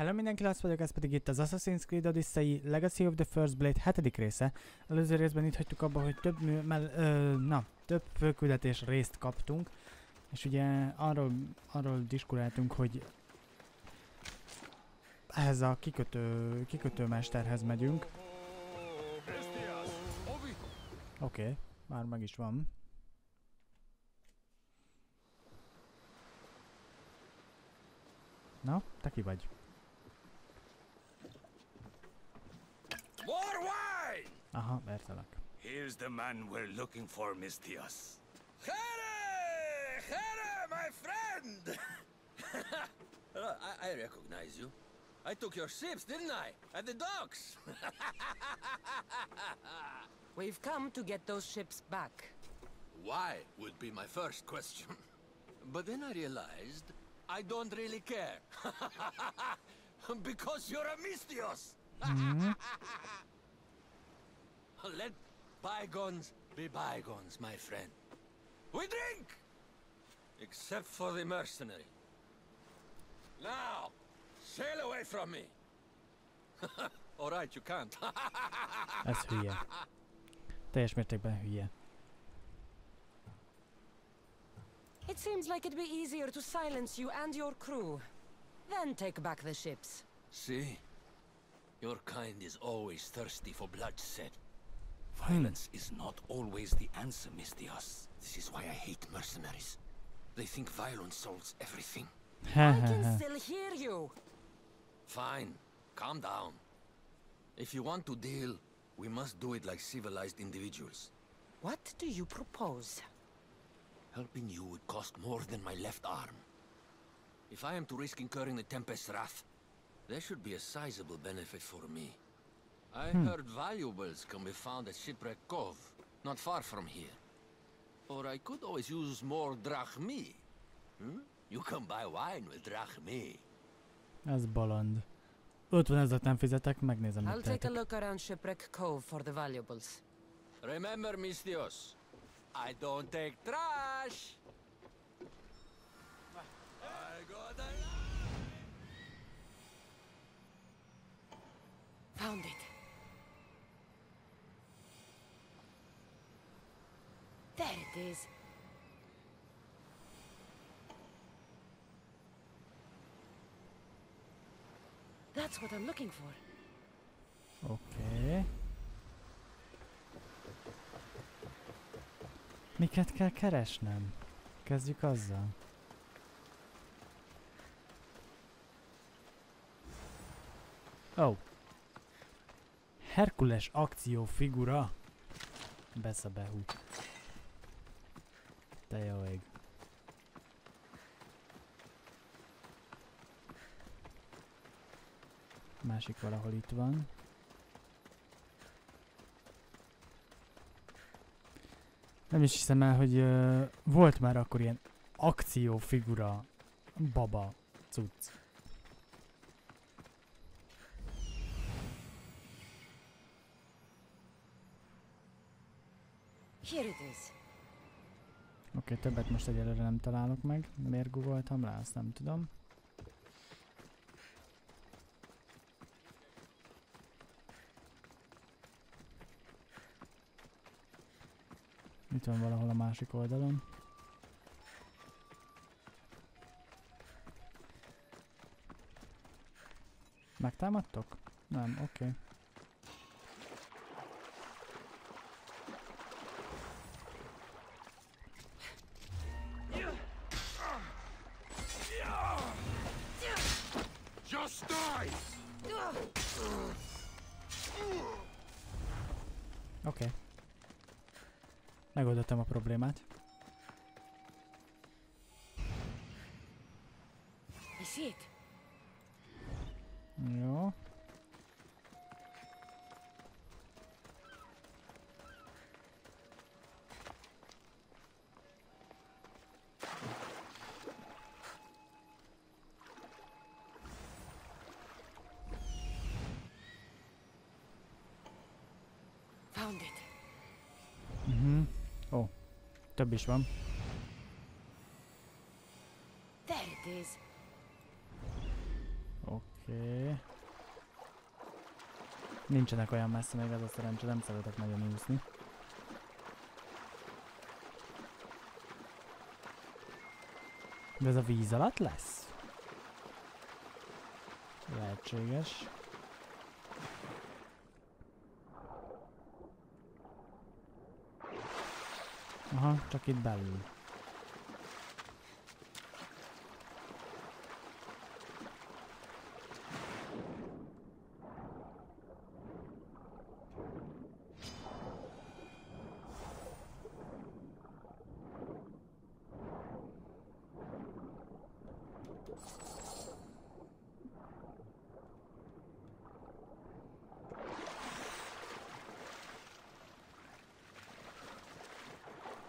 Hello mindenki, azt vagyok, ez pedig itt az Assassin's Creed Odyssey Legacy of the First Blade hetedik része. Előző részben itt hagytuk abba, hogy több, mell, ö, na, több főküldetés részt kaptunk. És ugye arról, arról diskuráltunk, hogy ehhez a kikötő, kikötőmesterhez megyünk. Oké, okay, már meg is van. Na, te ki vagy? Aha, vertelek. Here's the man we're looking for, Mistios. Here! Here, my friend! Uh, I, I recognize you. I took your ships, didn't I? At the docks! We've come to get those ships back. Why would be my first question. But then I realized I don't really care. because you're a Mistios! Let bygones be bygones, my friend. We drink! Except for the mercenary. Now, sail away from me. All right, you can't. Ez hülye. Teljes mértékben hülye. It seems like it'd be easier to silence you and your crew. Then take back the ships. See? Your kind is always thirsty for bloodshed. Violence is not always the answer, Mistios. This is why I hate mercenaries. They think violence solves everything. I can still hear you. Fine, calm down. If you want to deal, we must do it like civilized individuals. What do you propose? Helping you would cost more than my left arm. If I am to risk incurring the Tempest's wrath, there should be a sizable benefit for me. I heard valuables can be found at Shipwreck Cove, not far from here. Or I could always use more drachmi. Hmm? You can buy wine with drachmi. Ez baland. 50 ezeret nem fizetek, megnézem, I'll take a look around Shipwreck Cove for the valuables. Remember, Mistios, I don't take trash. I got a Found it. There it is. That's what I'm looking for. Oké. Miket kell keresnem? Kezdjük azzal. Oh. Herkules akciófigura. Besze behú. Te jó ég. Másik valahol itt van. Nem is hiszem el, hogy ö, volt már akkor ilyen akciófigura baba cucc. Here it is. Oké, okay, többet most egyelőre nem találok meg. Miért googoltam rá, azt nem tudom. Itt van valahol a másik oldalon. Megtámadtok? Nem, oké. Okay. Mhm. Ó, több is van. There it is. Oké. Oké. Nincsenek olyan messze még az a szerencse, nem szeretek nagyon úszni. De ez a víz alatt lesz? Lehetséges. Aha, csak itt belül.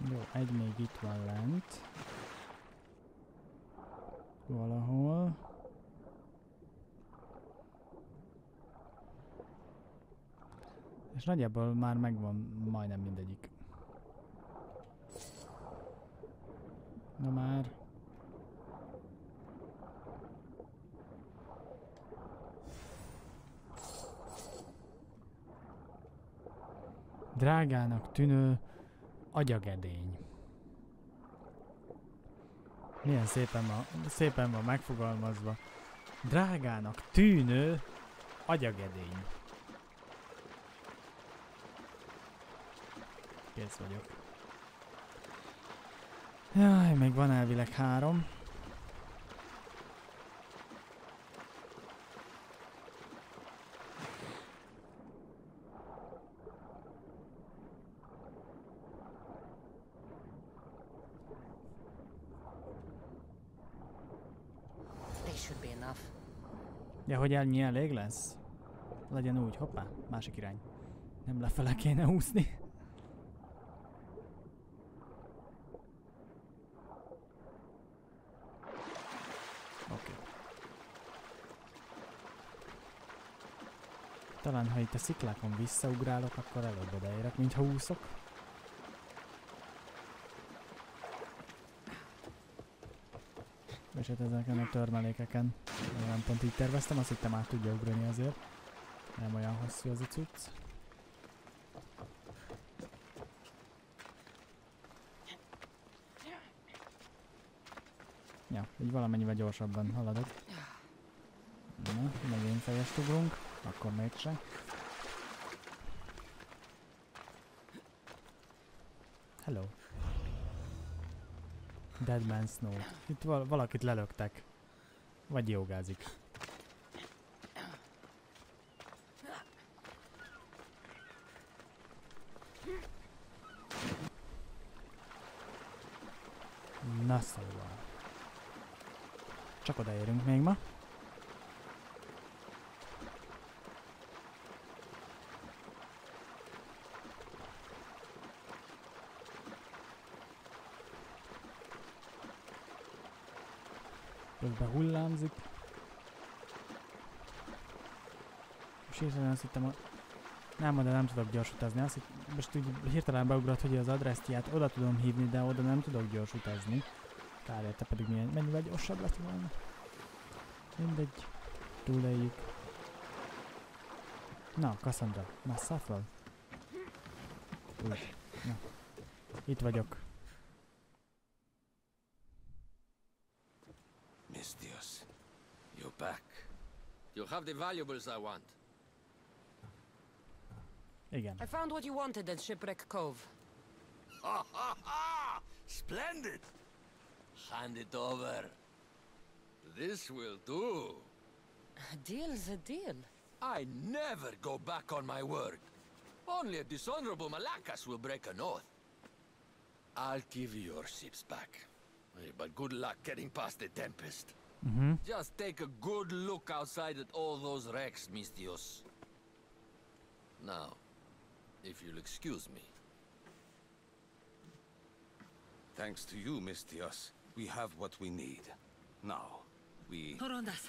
Jó, egy még itt van lent. Valahol. És nagyjából már megvan majdnem mindegyik. Na már. Drágának tűnő agyagedény. Milyen szépen van, szépen van megfogalmazva. Drágának tűnő agyagedény. Kész vagyok. Jaj, még van elvileg három. Ja, hogy ennyi elég lesz? Legyen úgy, hoppá, másik irány. Nem lefele kéne úszni. Oké. Talán ha itt a sziklákon visszaugrálok, akkor előbb odaérek, mint ha úszok. Hát ezeken a törmelékeken nem pont így terveztem, azt hittem át tudja ugrani azért. Nem olyan hosszú az a cucc. Ja, így valamennyivel gyorsabban haladok. Na, megint fejest ugrunk, akkor mégse. Hello. Dead Man's Note. Itt val valakit lelöktek. Vagy jogázik. Na szóval. Csak odaérünk még ma. Közben hullámzik. És hirtelen azt hittem, nem, oda nem tudok gyors utazni. Azt hitt... most úgy hirtelen beugrott, hogy az adresztiát oda tudom hívni, de oda nem tudok gyors utazni. Kár érte pedig milyen, mennyivel gyorsabb lett volna. Mindegy, túléljük. Na, Cassandra, masszál fel? Úgy. Na. Itt vagyok. Mistios, you're back. You have the valuables I want. Again. I found what you wanted at Shipwreck Cove. Ha ha ha! Splendid! Hand it over. This will do. A deal's a deal. I never go back on my word. Only a dishonorable Malakas will break an oath. I'll give you your ships back. Eh, But good luck getting past the Tempest. Mhm. Just take a good look outside at all those wrecks, Mistios. Now, if you'll excuse me. Thanks to you, Mistios, we have what we need. Now, we... Horondas,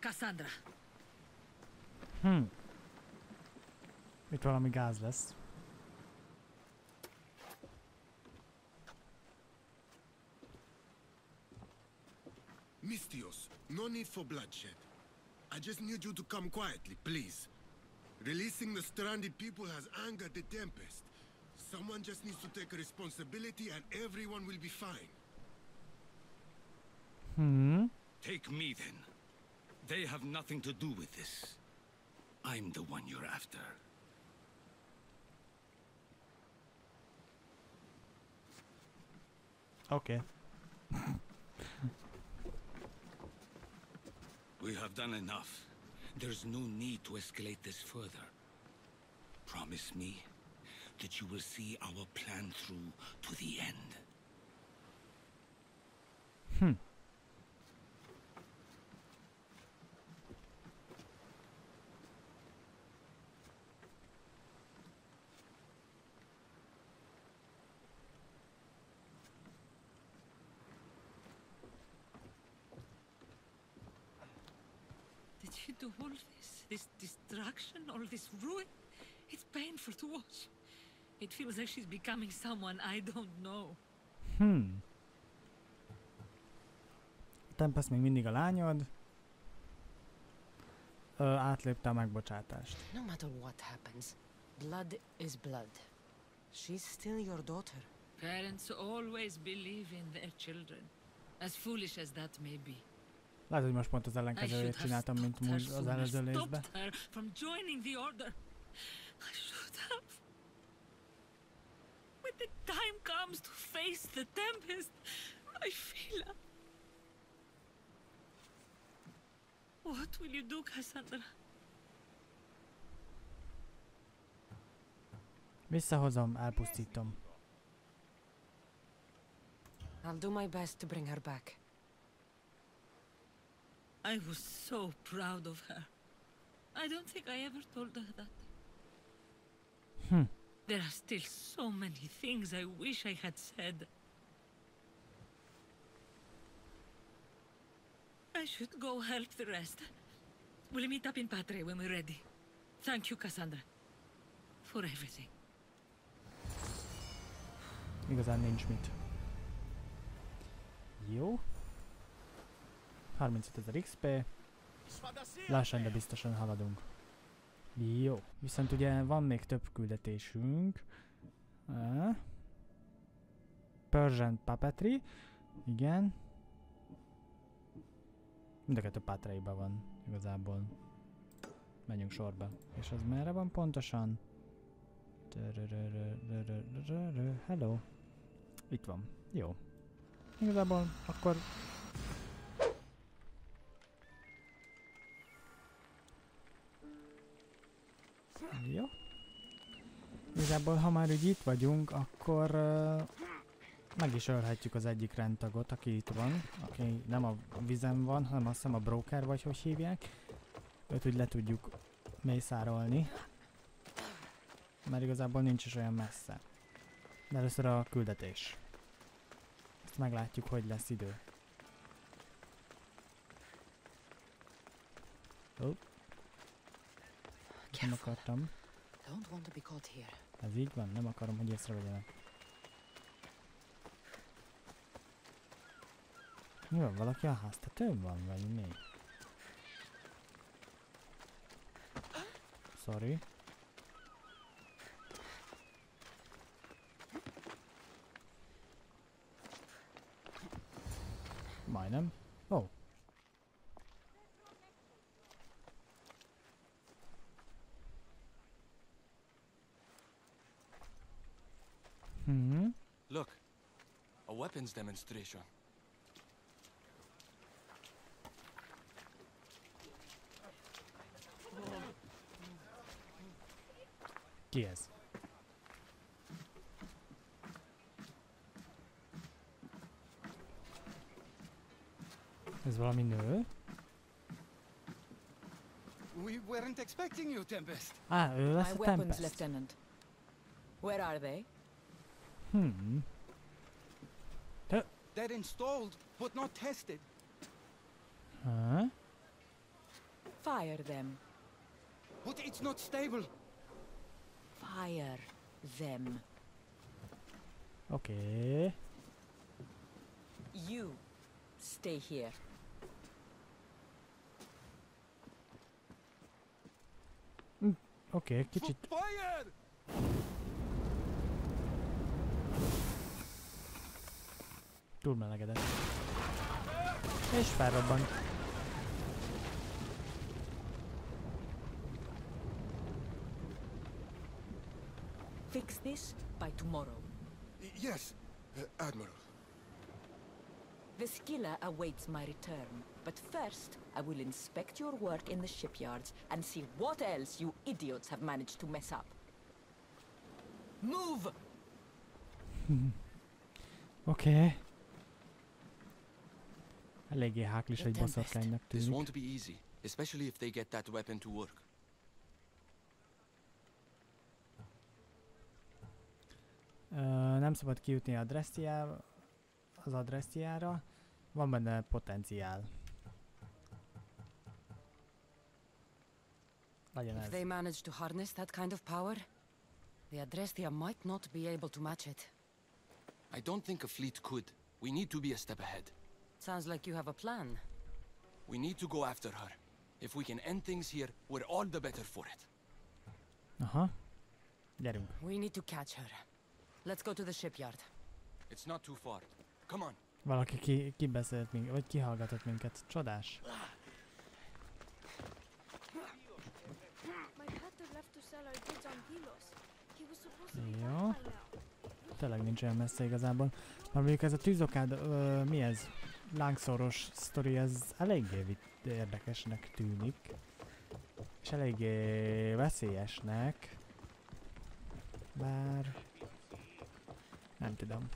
Cassandra, Hm. Itt valami gáz lesz. Mistios, no need for bloodshed. I just need you to come quietly, please. Releasing the stranded people has angered the Tempest. Someone just needs to take responsibility and everyone will be fine. Hmm. Take me then. They have nothing to do with this. I'm the one you're after. Oké. We have done enough. There's no need to escalate this further. Promise me that you will see our plan through to the end. Hm. Did you do all this? This destruction, all this ruin? It's painful to watch. It feels like she's becoming someone I don't know. Hmm. Tempest még mindig a lányod. Ö, átlépte a megbocsátást. No matter what happens, blood is blood. She's still your daughter. Parents always believe in their children. As foolish as that may be. Lehet, hogy most pont az ellenkezőjét csináltam, mint múlt az előző részben. stopped her from joining the order. I should have. When the time comes to face the tempest, I feel. What will you do, Cassandra? Visszahozom, elpusztítom. I'll do my best to bring her back. I was so proud of her. I don't think I ever told her that. Hm. There are still so many things I wish I had said. I should go help the rest. We'll meet up in Patre when we're ready. Thank you, Cassandra, for everything. Igazán nincs mit. Jó. 35 ezer XP. Lassan, de biztosan haladunk. Jó. Viszont ugye van még több küldetésünk. Uh. Persian Puppetry. Igen. Mind a kettő Patreiba van igazából. Menjünk sorba. És az merre van pontosan? Hello. Itt van. Jó. Igazából akkor... Jó. Igazából, ha már úgy itt vagyunk, akkor uh, meg is ölhetjük az egyik rendtagot, aki itt van, aki nem a vizen van, hanem azt hiszem a broker vagy hogy hívják. Őt úgy le tudjuk mészárolni. Mert igazából nincs is olyan messze. De először a küldetés. Ezt meglátjuk, hogy lesz idő. Ó, nem akartam. Ez így van, nem akarom, hogy észrevegyenek. Mi van, valaki a háztetőn van, vagy mi? Sorry. Majdnem. Ó. Oh. Weapons demonstration. Ki ez? Ez valami nő? We weren't expecting you, Tempest. Á, ő lesz My a weapons, Lieutenant. Where are they? Hmm. They're installed, but not tested. Huh? Fire them. But it's not stable. Fire them. Okay. You stay here. Hmm. Okay, okay, it. Fire! Túlmelegedett. És felrobbant. Fix this by tomorrow. Yes, uh, Admiral. The skiller awaits my return. But first, I will inspect your work in the shipyards and see what else you idiots have managed to mess up. Move! Okay. Eléggé háklis egy boszorkánynak This tűnik. won't be easy, especially if they get that weapon to work. Ö, nem szabad kijutni a Drestiá, az adressziára. Van benne potenciál. Legyen If ez. they manage to harness that kind of power, the Adrestia might not be able to match it. I don't think a fleet could. We need to be a step ahead. Sounds like you have a plan. We need to go after her. If we can end things here, we're all the better for it. Aha. Gyerünk. We need to catch her. Let's go to the shipyard. It's not too far. Come on. Valaki ki, kibeszélt minket, vagy kihallgatott minket. Csodás. Jó. Tényleg nincs olyan messze igazából. Már mondjuk ez a tűzokád, ö, mi ez? Lángszoros sztori, ez eléggé érdekesnek tűnik. És eléggé veszélyesnek. Bár... Nem tudom.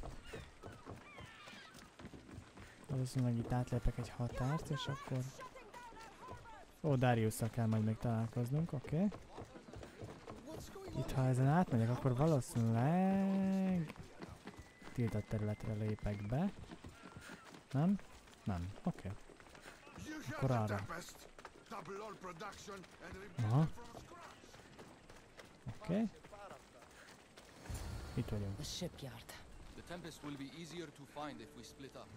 Valószínűleg itt átlépek egy határt, és akkor... Ó, darius kell majd még találkoznunk, oké. Okay. Itt ha ezen átmegyek, akkor valószínűleg tiltott területre lépek be. Nem? None. Ok. Curare. No. Ok. Li togliamo. The shipyard. The tempest will be easier to find if we split up.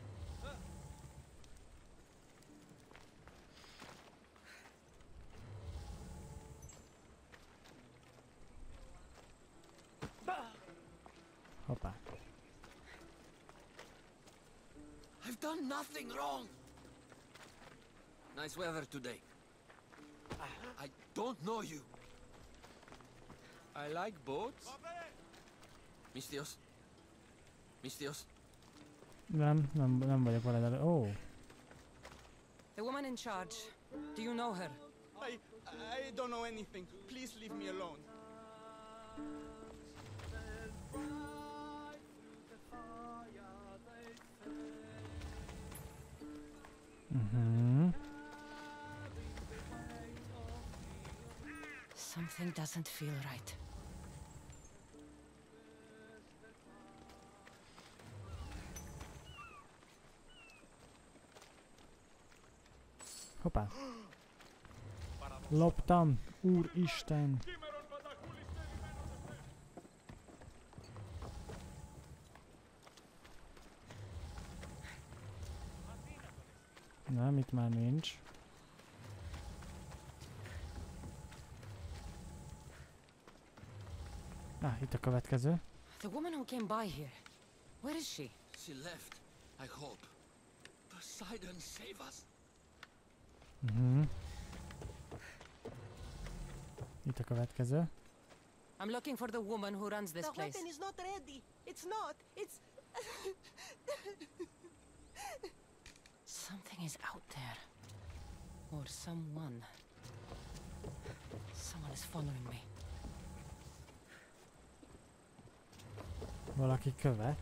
Nothing wrong. Nice weather today. I don't know you. I like boats. Mistios. Mistios. Nem, nem, nem vagyok veled elő. Ó, The woman in charge. Do you know her? I I don't know anything. Please leave me alone. Mhm. Something doesn't feel right. Hoppá. Loptam. Úristen. Nem, itt már nincs. Ah, itt a következő. The woman who came by here. Where is she? She left. I hope. Poseidon, save us. Mhm. Itt a következő. I'm looking for the woman who runs this the place. weapon is not ready. It's not. It's. Something is out there. Or someone. Someone is following me. Valaki követ.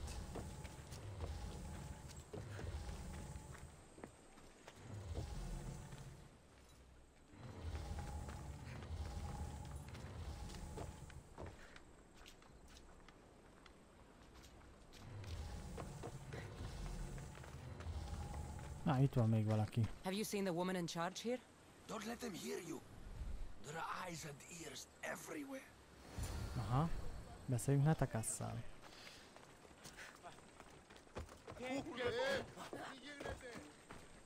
Na, itt van még valaki. Have you seen the woman in charge here? Don't let them hear you. There are eyes and ears everywhere. Aha. Beszéljünk Netakasszal.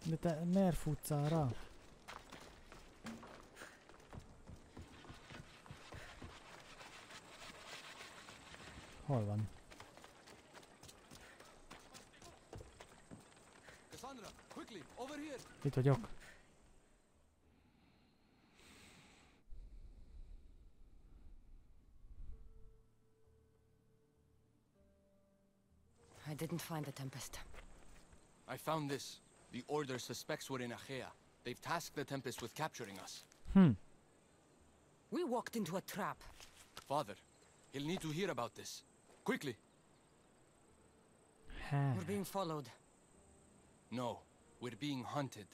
De te miért futsz arra? Hol van? Itt vagyok. Didn't find the Tempest. I found this. The Order suspects we're in Achaea. They've tasked the Tempest with capturing us. Hmm. We walked into a trap. Father, he'll need to hear about this. Quickly! We're being followed. No, we're being hunted.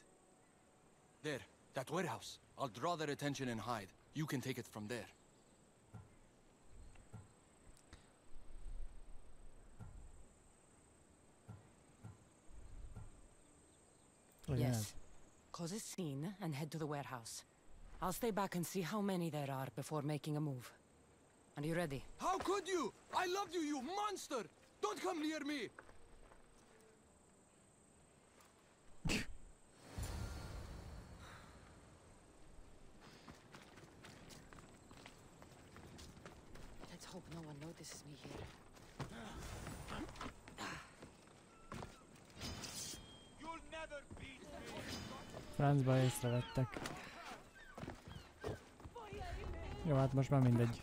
There, that warehouse. I'll draw their attention and hide. You can take it from there. Oh, Legyen ez. Yes. Cause a scene and head to the warehouse. I'll stay back and see how many there are before making a move. Are you ready? How could you? I loved you, you monster! Don't come near me! Let's hope no one notices me here. Francba észrevettek. Jó, hát most már mindegy.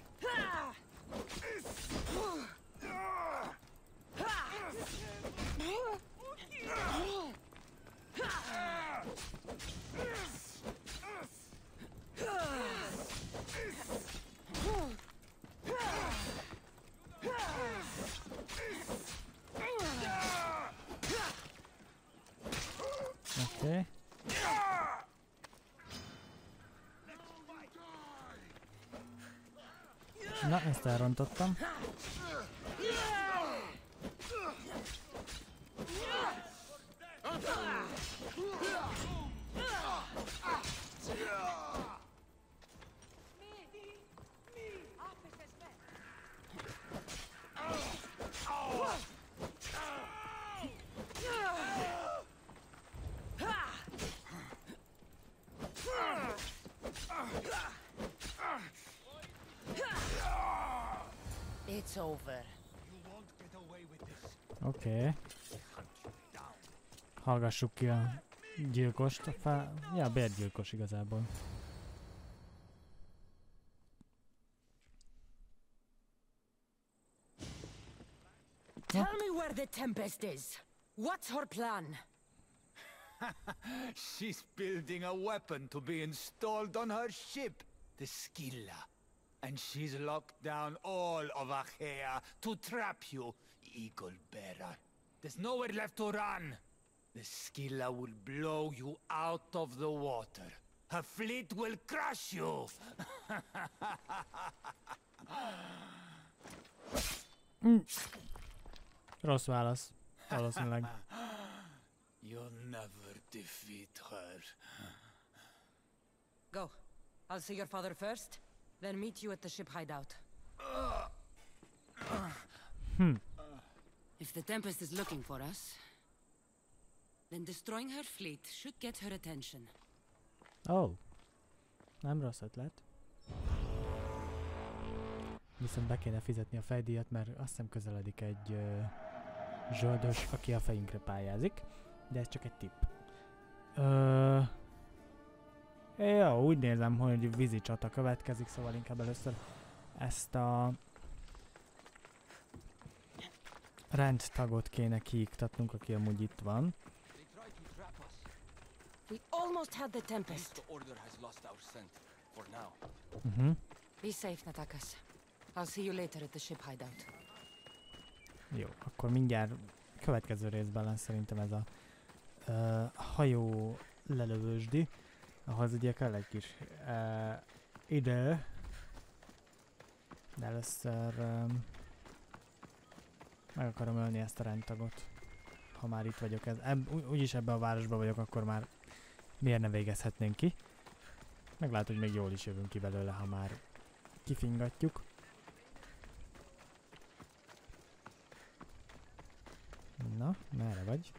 Elrontottam. It's over. Oké. Okay. Hallgassuk ki a gyilkost. A fá... Ja, bérgyilkos igazából. Tell me where the Tempest is. What's her plan? She's building a weapon to be installed on her ship, the Scylla. And she's locked down all of Achaea to trap you, Eagle Bearer. There's nowhere left to run. The Scylla will blow you out of the water. Her fleet will crush you. Rossz válasz. Valószínűleg. You'll never defeat her. Go. I'll see your father first, then meet you at the ship hideout. Hmm. If the Tempest is looking for us, then destroying her fleet should get her attention. Oh. Nem rossz ötlet. Viszont be kéne fizetni a fejdíjat, mert azt hiszem közeledik egy ö, zsoldos, aki a fejünkre pályázik. De ez csak egy tipp. Ö, jó, úgy nézem, hogy vízi csata következik, szóval inkább először ezt a rendtagot kéne kiiktatnunk, aki amúgy itt van. We almost had the Tempest. the Order has lost our scent. For now. Uh-huh. Be safe, Natakas. I'll see you later at the ship hideout. Jó, akkor mindjárt következő részben lesz szerintem ez a uh, hajó lelövősdi, ahhoz ugye kell egy kis uh, idő. De először um, meg akarom ölni ezt a rendtagot, ha már itt vagyok. Ez, eb, ú- úgyis ebben a városban vagyok, akkor már miért ne végezhetnénk ki. Meg lehet, hogy még jól is jövünk ki belőle, ha már kifingatjuk. Na, merre vagy?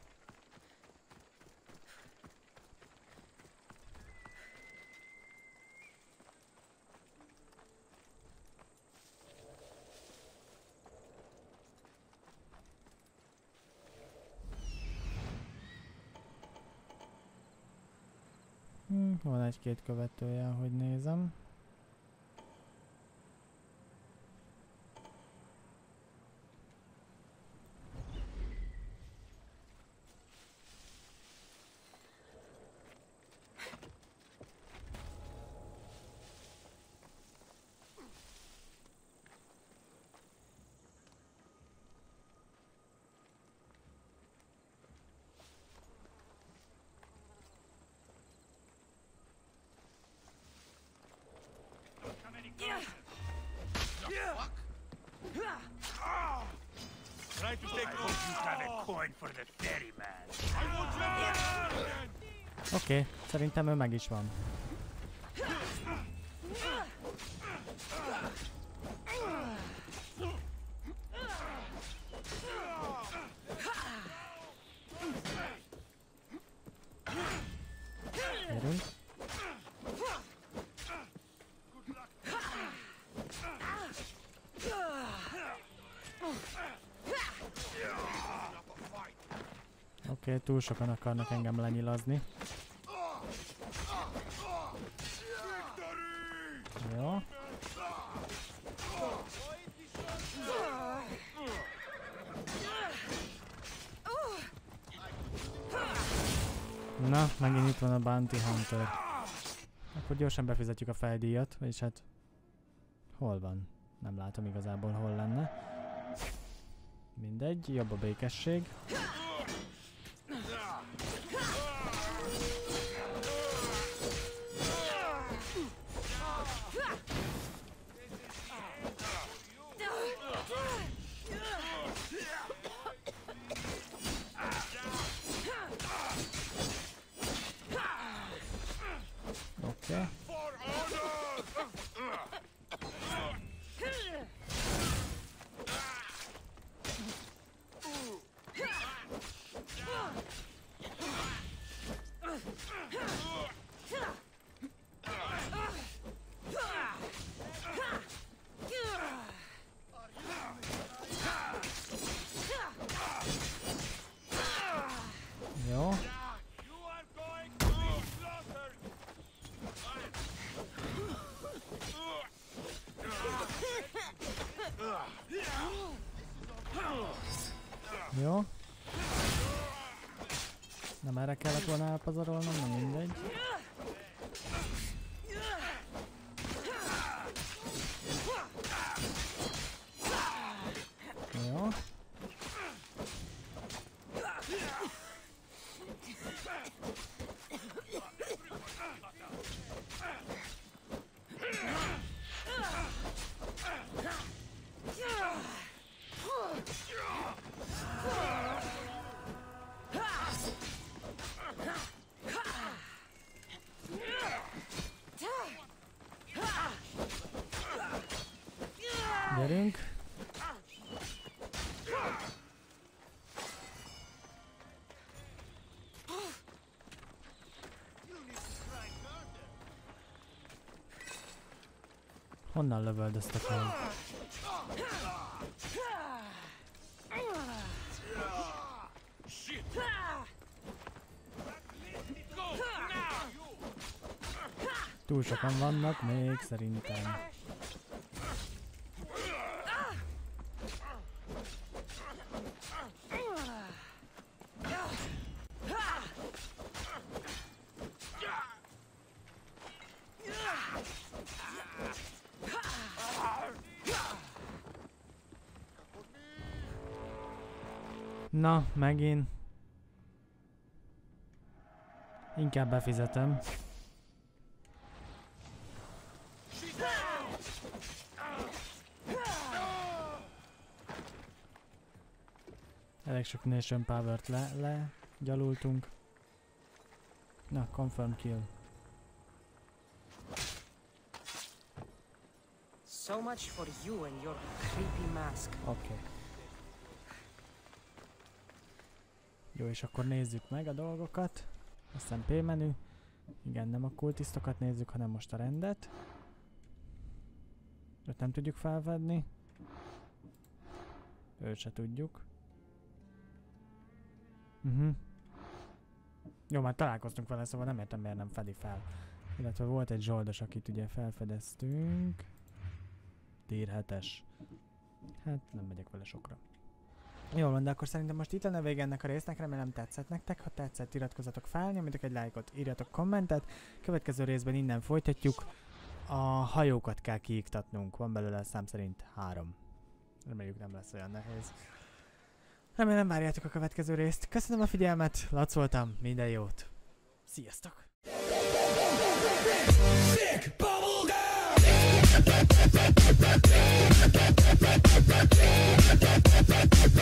Hmm, van egy-két követője, ahogy nézem. Try to stay close. You have a coin for the ferryman. Oké, okay, szerintem ő meg is van. Oké, okay, túl sokan akarnak engem lenyilazni. Van a Bounty Hunter. Akkor gyorsan befizetjük a feldíjat, vagyis hát... Hol van? Nem látom igazából hol lenne. Mindegy, jobb a békesség. Erre kellett volna elpazarolnom, na mindegy. Honnan lövöldöztek meg? Túl sokan vannak még szerintem. Na, megint. Inkább befizetem. Elég sok Nation Power-t le, le gyalultunk. Na, confirm kill. So much for you and your creepy mask. Okay. Jó, és akkor nézzük meg a dolgokat. Aztán P menü. Igen, nem a kultisztokat nézzük, hanem most a rendet. Őt nem tudjuk felvedni. Őt se tudjuk. Uh -huh. Jó, már találkoztunk vele, szóval nem értem, miért nem fedi fel. Illetve volt egy zsoldos, akit ugye felfedeztünk. 7-es. Hát nem megyek vele sokra. Jól van, de akkor szerintem most itt lenne vége ennek a résznek, remélem tetszett nektek. Ha tetszett, iratkozzatok fel, nyomjatok egy lájkot, írjatok kommentet. Következő részben innen folytatjuk. A hajókat kell kiiktatnunk, van belőle szám szerint három. Reméljük nem lesz olyan nehéz. Remélem várjátok a következő részt. Köszönöm a figyelmet, Lac voltam, minden jót. Sziasztok! Sick!